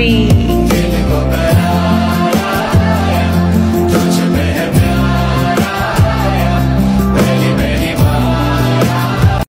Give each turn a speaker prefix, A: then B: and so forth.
A: free.